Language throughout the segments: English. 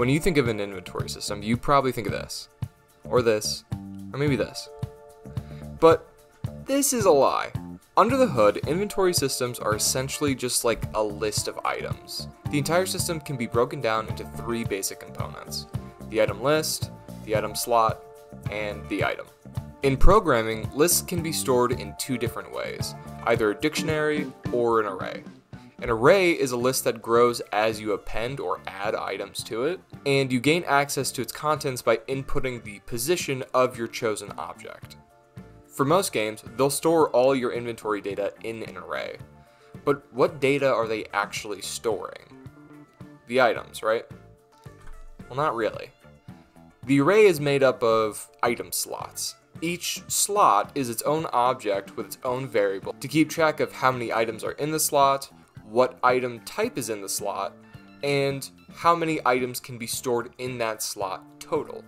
When you think of an inventory system, you probably think of this, or this, or maybe this. But this is a lie. Under the hood, inventory systems are essentially just like a list of items. The entire system can be broken down into three basic components the item list, the item slot, and the item. In programming, lists can be stored in two different ways either a dictionary or an array. An array is a list that grows as you append or add items to it, and you gain access to its contents by inputting the position of your chosen object. For most games, they'll store all your inventory data in an array. But what data are they actually storing? The items, right? Well, not really. The array is made up of item slots. Each slot is its own object with its own variable to keep track of how many items are in the slot, what item type is in the slot, and how many items can be stored in that slot total.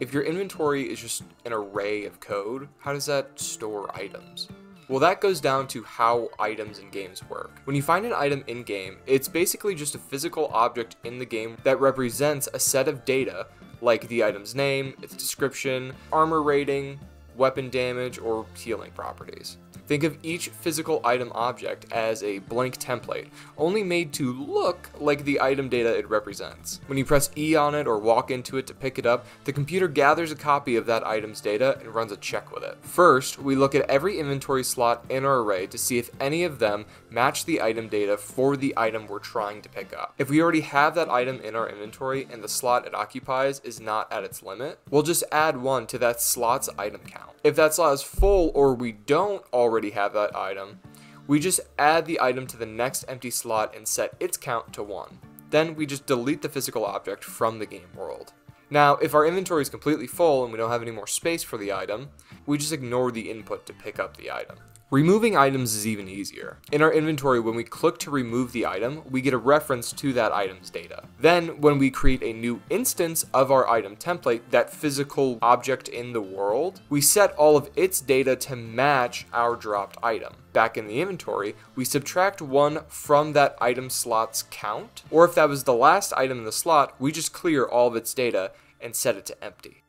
If your inventory is just an array of code, how does that store items? Well, that goes down to how items in games work. When you find an item in game, it's basically just a physical object in the game that represents a set of data like the item's name, its description, armor rating, weapon damage, or healing properties. Think of each physical item object as a blank template, only made to look like the item data it represents. When you press E on it or walk into it to pick it up, the computer gathers a copy of that item's data and runs a check with it. First, we look at every inventory slot in our array to see if any of them match the item data for the item we're trying to pick up. If we already have that item in our inventory and the slot it occupies is not at its limit, we'll just add one to that slot's item count. If that slot is full or we don't already have that item, we just add the item to the next empty slot and set its count to 1. Then we just delete the physical object from the game world. Now, if our inventory is completely full and we don't have any more space for the item, we just ignore the input to pick up the item. Removing items is even easier. In our inventory, when we click to remove the item, we get a reference to that item's data. Then, when we create a new instance of our item template, that physical object in the world, we set all of its data to match our dropped item. Back in the inventory, we subtract one from that item slot's count, or if that was the last item in the slot, we just clear all of its data and set it to empty.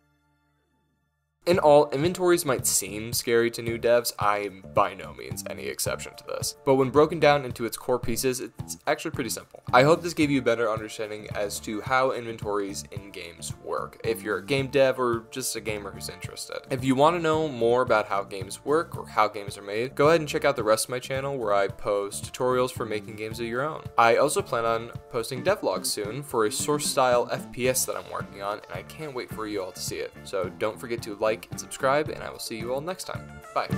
In all, inventories might seem scary to new devs, I am by no means any exception to this. But when broken down into its core pieces, it's actually pretty simple. I hope this gave you a better understanding as to how inventories in games work, if you're a game dev or just a gamer who's interested. If you want to know more about how games work or how games are made, go ahead and check out the rest of my channel where I post tutorials for making games of your own. I also plan on posting devlogs soon for a source style FPS that I'm working on, and I can't wait for you all to see it. So don't forget to like, and subscribe, and I will see you all next time. Bye.